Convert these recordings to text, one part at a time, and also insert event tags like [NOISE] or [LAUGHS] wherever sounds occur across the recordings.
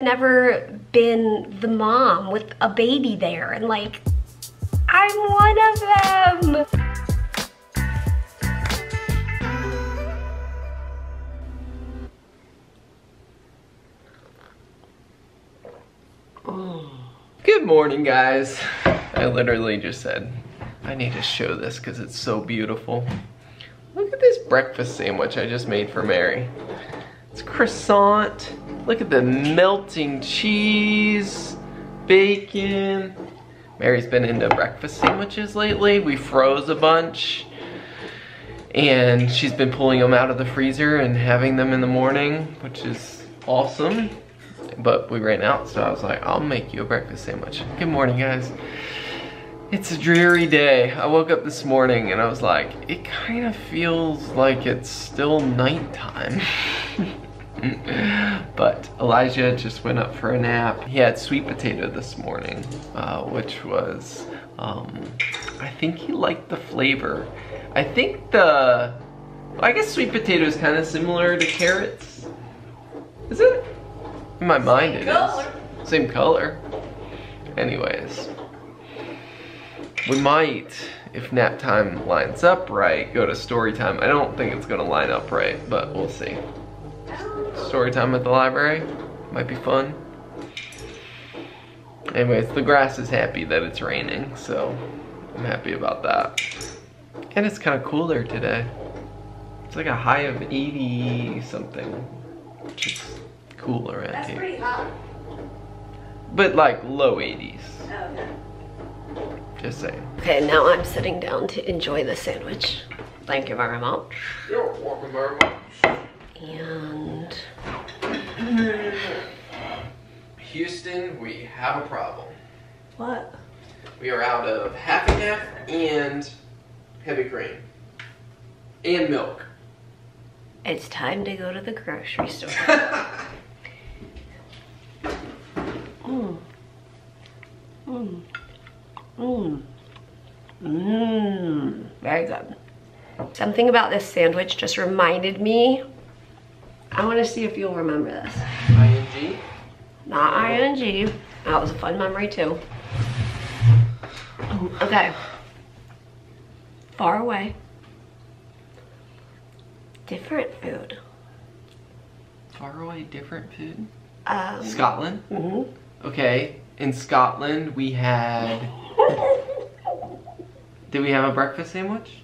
never been the mom with a baby there and like, I'm one of them. Good morning, guys. I literally just said, I need to show this because it's so beautiful. Look at this breakfast sandwich I just made for Mary. It's croissant. Look at the melting cheese, bacon. Mary's been into breakfast sandwiches lately. We froze a bunch and she's been pulling them out of the freezer and having them in the morning, which is awesome but we ran out, so I was like, I'll make you a breakfast sandwich. Good morning, guys. It's a dreary day. I woke up this morning and I was like, it kind of feels like it's still nighttime. [LAUGHS] [LAUGHS] but Elijah just went up for a nap. He had sweet potato this morning, uh, which was, um, I think he liked the flavor. I think the, I guess sweet potato is kind of similar to carrots. Is it? In my mind it color. is. Same color. Anyways. We might, if nap time lines up right, go to story time. I don't think it's gonna line up right, but we'll see. Story time at the library. Might be fun. Anyways, the grass is happy that it's raining, so I'm happy about that. And it's kind of cooler today. It's like a high of 80 something, which is cool around That's here. pretty hot. But like low 80s. okay. Just saying. Okay, now I'm sitting down to enjoy the sandwich. Thank you very much. You're welcome very much. And Houston, we have a problem. what? We are out of Happy Half and heavy cream. And milk. It's time to go to the grocery store. Mmm. [LAUGHS] Mmm. Mmm. Mmm. Very good. Something about this sandwich just reminded me. I want to see if you'll remember this. ING? Not ing. That was a fun memory too. Okay. Far away. Different food. Far away, different food. Um, Scotland? mhm. Okay. In Scotland, we had. [LAUGHS] Did we have a breakfast sandwich?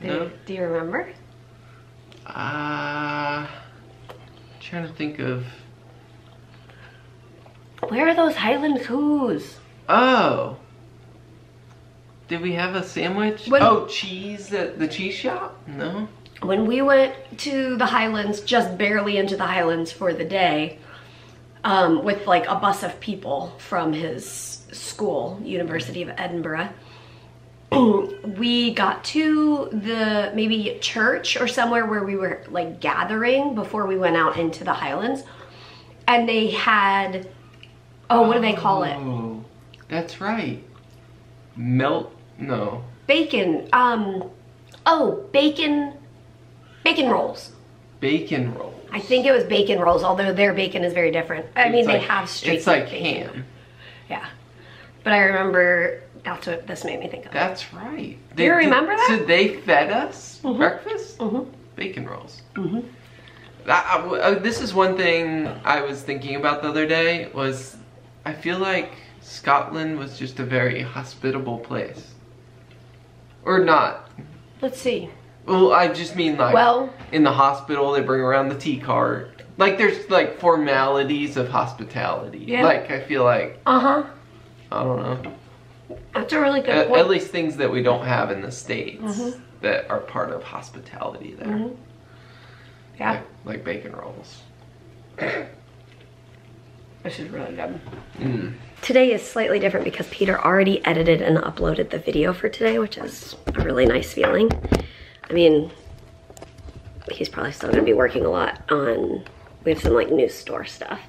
Do, No. do you remember? Uh. Trying to think of. Where are those Highland Coos? Oh. Did we have a sandwich? When- oh, cheese at the cheese shop? No. When we went to the Highlands, just barely into the Highlands for the day, um, with like a bus of people from his school, University of Edinburgh, [CLEARS THROAT] we got to the maybe church or somewhere where we were like gathering before we went out into the Highlands, and they had oh, what do they call it? Oh, that's right. Melt? No. Bacon. Um, oh, bacon, bacon rolls. Bacon rolls. I think it was bacon rolls, although their bacon is very different. I mean, It's they have straight. It's like bacon. ham. Yeah, but I remember that's what this made me think of. That's right. Do you remember that? So they fed us Mhm. breakfast? Mhm. Bacon rolls. Mhm. I- I- uh, this is one thing I was thinking about the other day was I feel like Scotland was just a very hospitable place. Or not. Let's see. Well, I just mean like Well- in the hospital they bring around the tea cart. Like there's like formalities of hospitality. Yeah. Like I feel like Uh huh. I don't know. That's a really good At, point. at least things that we don't have in the states Mhm. that are part of hospitality there. Mhm. Yeah, Like, like bacon rolls. This is really good. Mm. Today is slightly different because Peter already edited and uploaded the video for today, which is a really nice feeling. I mean, he's probably still gonna be working a lot on, we have some like new store stuff.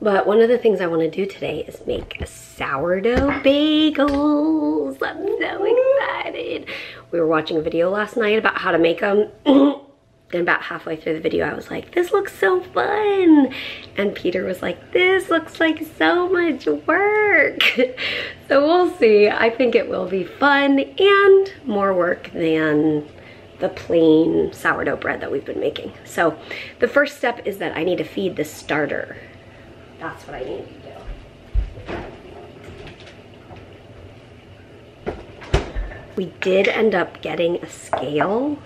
But one of the things I wanna do today is make sourdough bagels. I'm so excited. We were watching a video last night about how to make them [CLEARS THROAT] And about halfway through the video, I was like, this looks so fun. And Peter was like, this looks like so much work. [LAUGHS] so we'll see. I think it will be fun and more work than the plain sourdough bread that we've been making. So the first step is that I need to feed the starter. That's what I need to do. We did end up getting a scale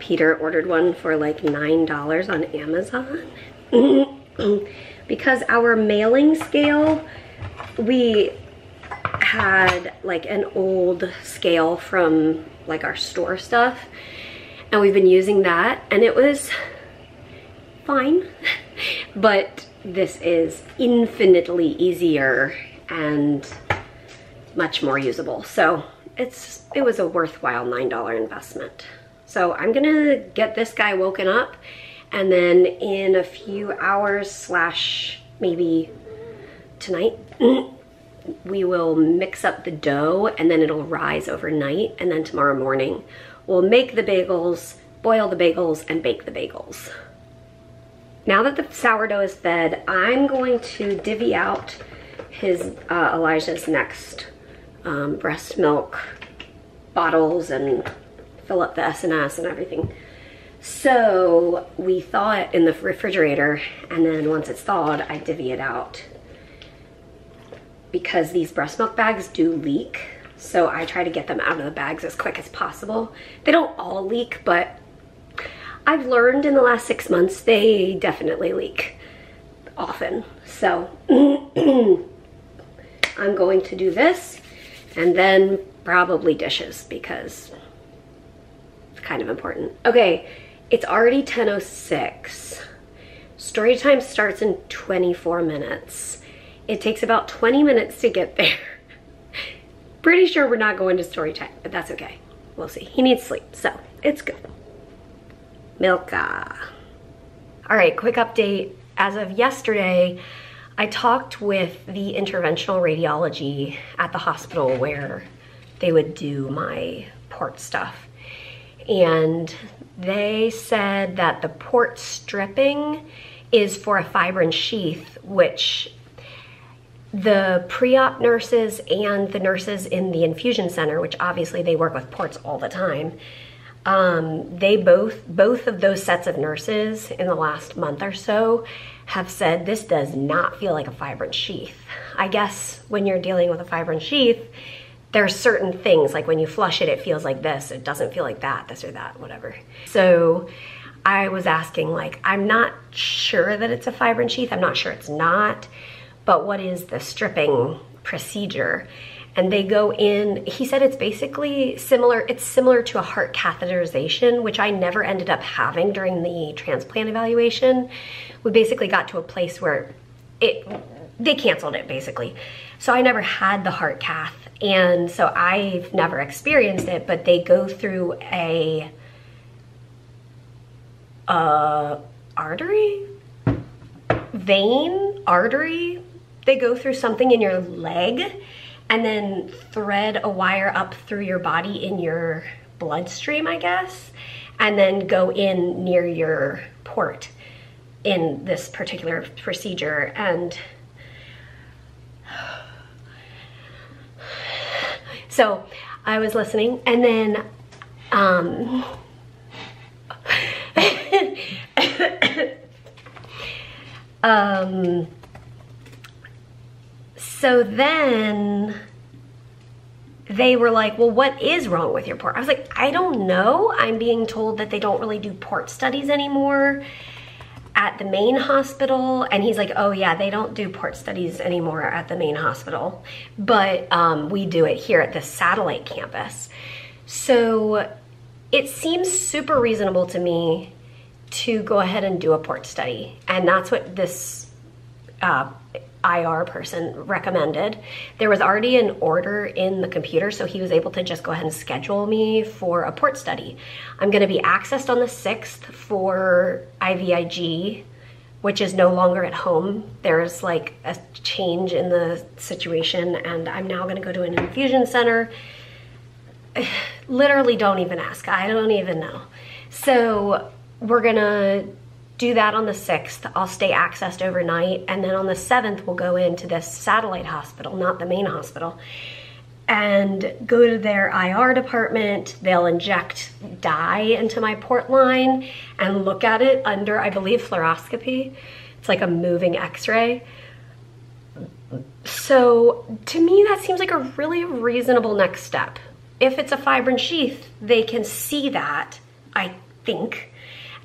Peter ordered one for like $9 on Amazon. [CLEARS THROAT] because our mailing scale, we had like an old scale from like our store stuff and we've been using that and it was fine. [LAUGHS] But this is infinitely easier and much more usable. So it's it was a worthwhile nine dollar investment so I'm gonna get this guy woken up and then in a few hours slash maybe tonight, [CLEARS THROAT] we will mix up the dough and then it'll rise overnight. And then tomorrow morning, we'll make the bagels, boil the bagels and bake the bagels. Now that the sourdough is fed, I'm going to divvy out his uh, Elijah's next um, breast milk bottles and fill up the S&S and everything. So we thaw it in the refrigerator and then once it's thawed, I divvy it out because these breast milk bags do leak. So I try to get them out of the bags as quick as possible. They don't all leak, but I've learned in the last six months, they definitely leak often. So [CLEARS THROAT] I'm going to do this and then probably dishes because kind of important. Okay, it's already 10.06. Story time starts in 24 minutes. It takes about 20 minutes to get [LAUGHS] there. Pretty sure we're not going to story time, but that's okay. We'll see. He needs sleep, so it's good. Milka. All right, quick update. As of yesterday, I talked with the interventional radiology at the hospital where they would do my port stuff and they said that the port stripping is for a fibrin sheath, which the pre-op nurses and the nurses in the infusion center, which obviously they work with ports all the time, um, they both, both of those sets of nurses in the last month or so have said this does not feel like a fibrin sheath. I guess when you're dealing with a fibrin sheath, there are certain things, like when you flush it, it feels like this, it doesn't feel like that, this or that, whatever. So I was asking like, I'm not sure that it's a fibrin sheath, I'm not sure it's not, but what is the stripping procedure? And they go in, he said it's basically similar, it's similar to a heart catheterization, which I never ended up having during the transplant evaluation. We basically got to a place where it, they canceled it basically. So I never had the heart cath and so I've never experienced it, but they go through a artery, vein, artery. They go through something in your leg and then thread a wire up through your body in your bloodstream, I guess, and then go in near your port in this particular procedure. And So I was listening and then um, [LAUGHS] um, so then they were like, well, what is wrong with your port? I was like, I don't know. I'm being told that they don't really do port studies anymore at the main hospital and he's like oh yeah they don't do port studies anymore at the main hospital but um, we do it here at the satellite campus. So it seems super reasonable to me to go ahead and do a port study and that's what this uh, IR person recommended. There was already an order in the computer, so he was able to just go ahead and schedule me for a port study. I'm gonna be accessed on the 6th for IVIG, which is no longer at home. There's like a change in the situation and I'm now gonna go to an infusion center. [SIGHS] Literally don't even ask, I don't even know. So we're gonna do that on the 6th. I'll stay accessed overnight. And then on the 7th, we'll go into this satellite hospital, not the main hospital, and go to their IR department. They'll inject dye into my port line and look at it under, I believe, fluoroscopy. It's like a moving x ray. So to me, that seems like a really reasonable next step. If it's a fibrin sheath, they can see that, I think,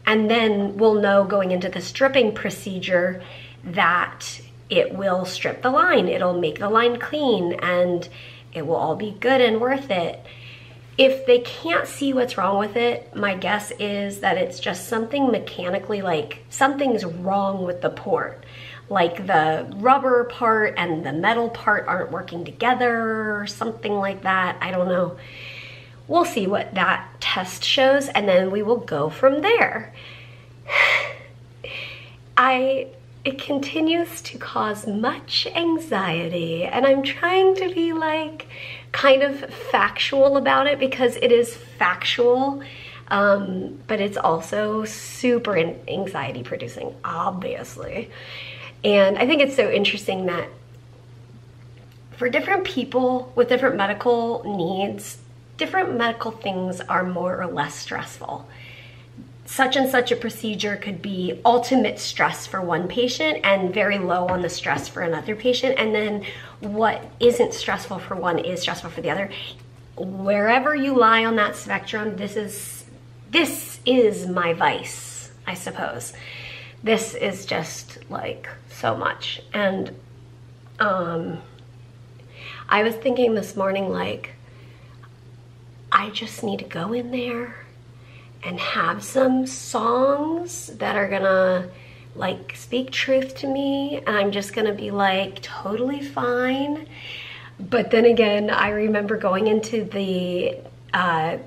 and then we'll know going into the stripping procedure that it will strip the line, it'll make the line clean, and it will all be good and worth it. If they can't see what's wrong with it, my guess is that it's just something mechanically like something's wrong with the port. Like the rubber part and the metal part aren't working together or something like that. I don't know we'll see what that test shows and then we will go from there. [SIGHS] I it continues to cause much anxiety and I'm trying to be like kind of factual about it because it is factual um, but it's also super anxiety producing obviously and I think it's so interesting that for different people with different medical needs different medical things are more or less stressful. Such and such a procedure could be ultimate stress for one patient and very low on the stress for another patient. And then what isn't stressful for one is stressful for the other. Wherever you lie on that spectrum, this is this is my vice, I suppose. This is just like so much. And um I was thinking this morning like I just need to go in there and have some songs that are gonna like speak truth to me and I'm just gonna be like totally fine. But then again, I remember going into the, uh,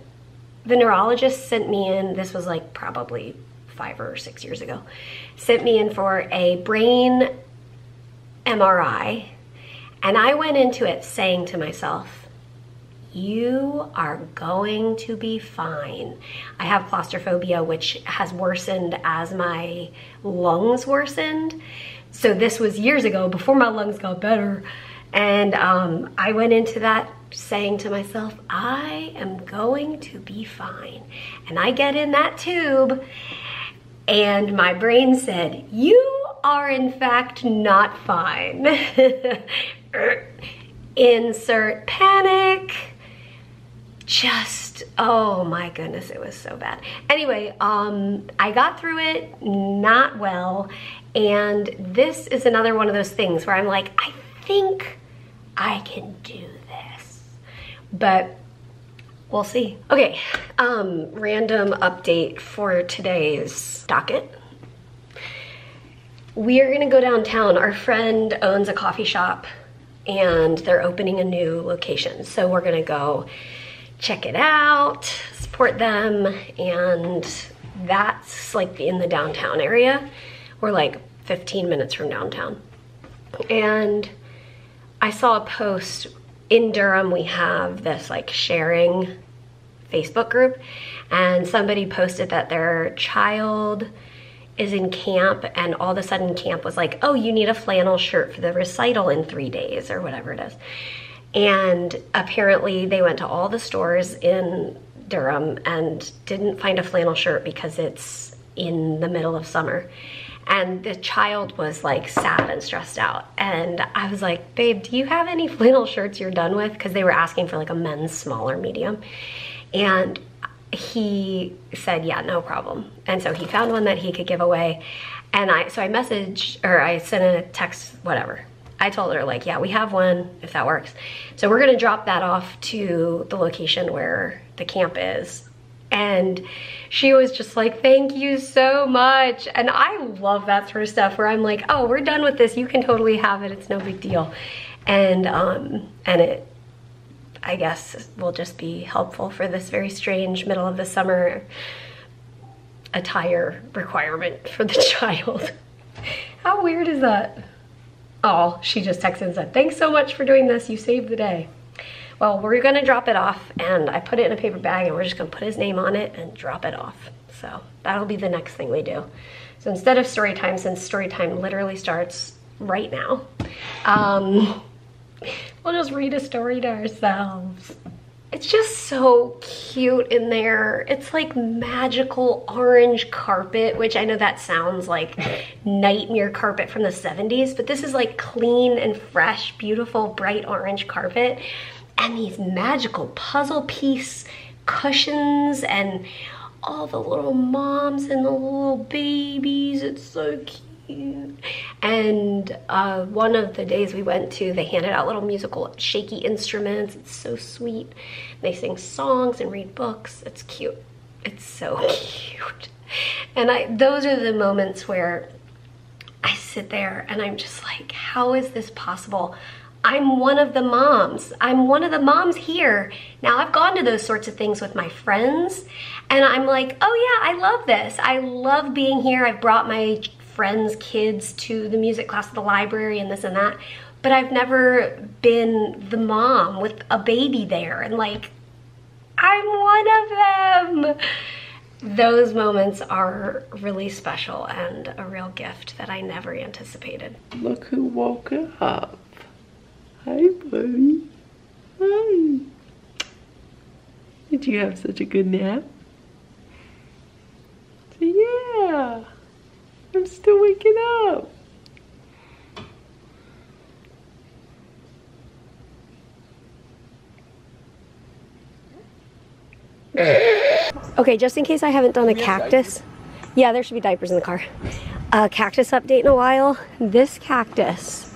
the neurologist sent me in, this was like probably five or six years ago, sent me in for a brain MRI. And I went into it saying to myself, you are going to be fine. I have claustrophobia, which has worsened as my lungs worsened. So this was years ago, before my lungs got better. And um, I went into that saying to myself, I am going to be fine. And I get in that tube, and my brain said, You are in fact not fine. [LAUGHS] Insert panic just oh my goodness it was so bad. Anyway um i got through it not well and this is another one of those things where i'm like i think i can do this. But we'll see. Okay um random update for today's docket. We are gonna go downtown. Our friend owns a coffee shop and they're opening a new location. So we're gonna go check it out, support them, and that's like in the downtown area. We're like 15 minutes from downtown. And I saw a post in Durham, we have this like sharing Facebook group, and somebody posted that their child is in camp, and all of a sudden, camp was like, Oh, you need a flannel shirt for the recital in three days, or whatever it is. And apparently, they went to all the stores in Durham and didn't find a flannel shirt because it's in the middle of summer. And the child was like sad and stressed out. And I was like, babe, do you have any flannel shirts you're done with? Because they were asking for like a men's smaller medium. And he said, yeah, no problem. And so he found one that he could give away. And I, so I messaged, or I sent a text, whatever, I told her like, yeah, we have one if that works. So we're gonna drop that off to the location where the camp is. And she was just like, thank you so much. And I love that sort of stuff where I'm like, oh, we're done with this. You can totally have it. It's no big deal. And, um, and it, I guess will just be helpful for this very strange middle of the summer attire requirement for the [LAUGHS] child. How weird is that? Oh, she just texted and said, thanks so much for doing this. You saved the day. Well, we're gonna drop it off and I put it in a paper bag and we're just gonna put his name on it and drop it off. So that'll be the next thing we do. So instead of story time, since story time literally starts right now, um, [LAUGHS] we'll just read a story to ourselves. It's just so cute in there. It's like magical orange carpet, which I know that sounds like nightmare carpet from the 70s, but this is like clean and fresh, beautiful, bright orange carpet. And these magical puzzle piece cushions and all the little moms and the little babies. It's so cute. And uh, one of the days we went to, they handed out little musical shaky instruments. It's so sweet. They sing songs and read books. It's cute. It's so [LAUGHS] cute. And I, those are the moments where I sit there and I'm just like, how is this possible? I'm one of the moms. I'm one of the moms here. Now I've gone to those sorts of things with my friends and I'm like, oh yeah, I love this. I love being here. I've brought my friends' kids to the music class at the library and this and that. But I've never been the mom with a baby there and like, I'm one of them. Those moments are really special and a real gift that I never anticipated. Look who woke up. Hi, buddy. Hi. Did you have such a good nap? yeah. I'm still waking up. Okay, just in case I haven't done a cactus. Yeah, there should be diapers in the car. A cactus update in a while. This cactus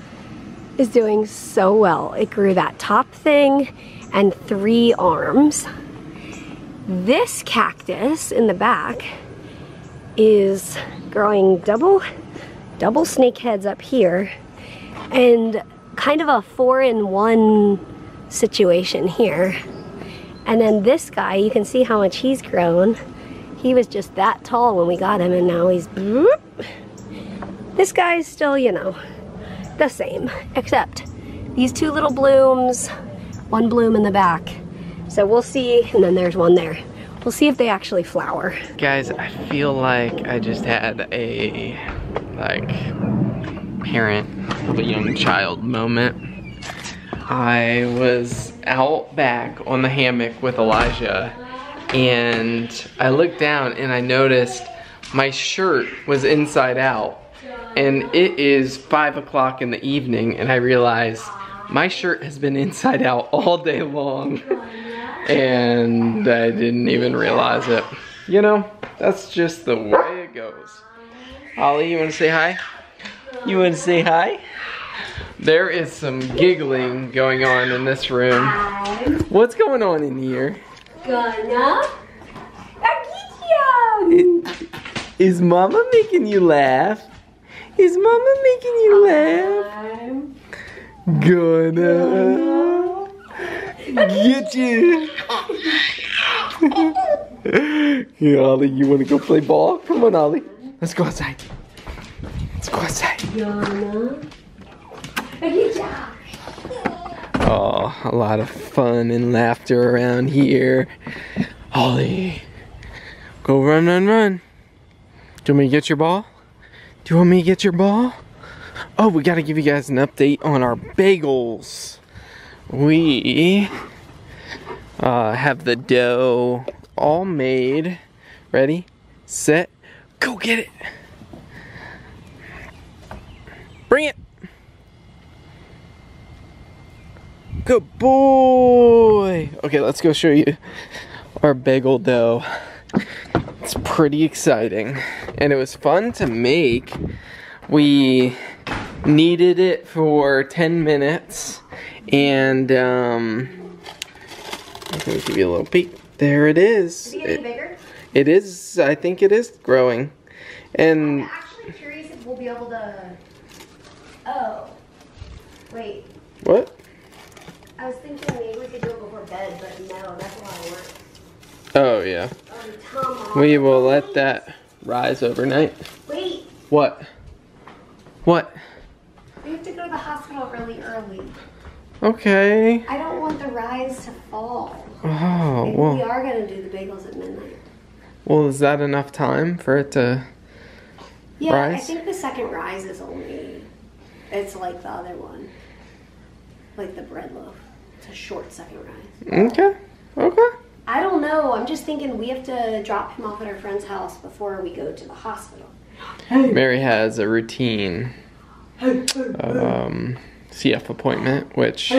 is doing so well. It grew that top thing and three arms. This cactus in the back is growing double, double snake heads up here and kind of a four in one situation here. And then this guy, you can see how much he's grown. He was just that tall when we got him and now he's, mm, this guy's still, you know, the same, except these two little blooms, one bloom in the back. So we'll see, and then there's one there. We'll see if they actually flower. Guys, I feel like I just had a, like, parent of a young child moment. I was out back on the hammock with Elijah and I looked down and I noticed my shirt was inside out and it is five o'clock in the evening and I realized my shirt has been inside out all day long and I didn't even realize it. You know, that's just the way it goes. Ollie, you wanna say hi? You wanna say hi? There is some giggling going on in this room. What's going on in here? Gonna Is mama making you laugh? Is mama making you laugh? Gonna get you. yeah, Ollie, you wanna go play ball? Come on, Ollie. Let's go outside. Let's go outside. Oh, a lot of fun and laughter around here. Ollie, go run, run, run. Do you want me to get your ball? Do you want me to get your ball? Oh, we gotta give you guys an update on our bagels. We uh, have the dough all made. Ready, set, go get it. Bring it. Good boy. Okay, let's go show you our bagel dough. It's pretty exciting. And it was fun to make. We kneaded it for 10 minutes. And, um, I'm gonna give you a little peek. There it is. Is. it, bigger? it is, I think it is growing. And I'm actually curious if we'll be able to. Oh. Wait. what? I was thinking maybe we could do it before bed, but no, that's a lot of work. Oh yeah. Tom, We will let that rise overnight. Wait, What? What? we have to go to the hospital really early. Okay. I don't want the rise to fall. Oh, Maybe well. we are gonna do the bagels at midnight. Well, is that enough time for it to? Yeah, I think the second rise is only. It's like the other one, like the bread loaf. It's a short second rise. Okay. Okay. I don't know. I'm just thinking we have to drop him off at our friend's house before we go to the hospital. Mary has a routine um, CF appointment, which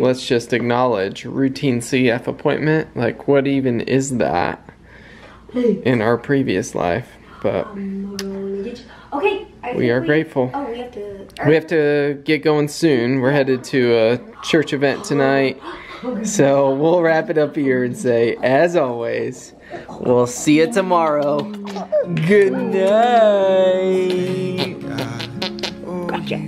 let's just acknowledge routine CF appointment. Like, what even is that in our previous life? But um, Okay. We think are grateful. Oh, we have to. we have to get going soon. We're headed to a church event tonight. So we'll wrap it up here and say, as always, we'll see you tomorrow. Good night. Gotcha.